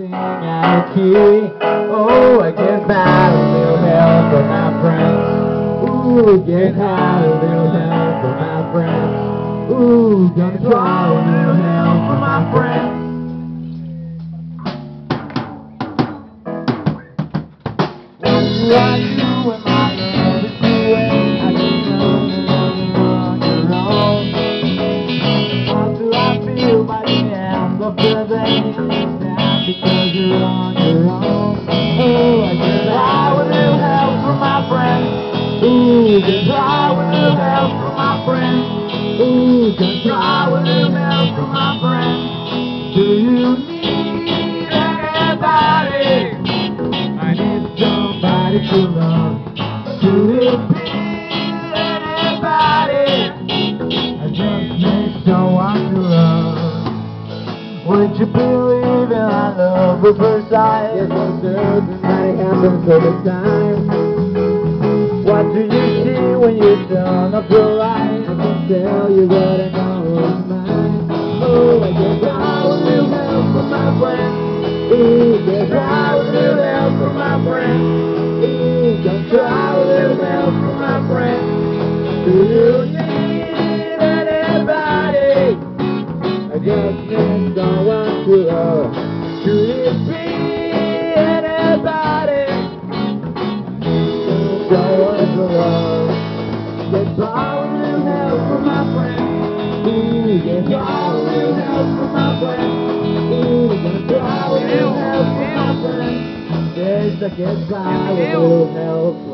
out of key. Oh, I get by a little help from my friends. Ooh, get high a little help from my friends. Ooh, gonna try a little help from my friends. Why you and my love is cruel? I just know that your. How do I feel by the end of the day? A little help from my friends. Ooh, a little help from my friends. Do you need anybody? I need somebody to love. Could it be anybody? I just need someone to love. Would you believe in our love at first sight? Yes, certain that it happens over time. You turn up your light? I can tell you what I know is mine. Oh, I guess I will need help from my friends. Ooh, guess I will need help from my friends. Ooh, don't try with little help from my friends. Do you need anybody? I just need someone to love. Could it be Ooh, get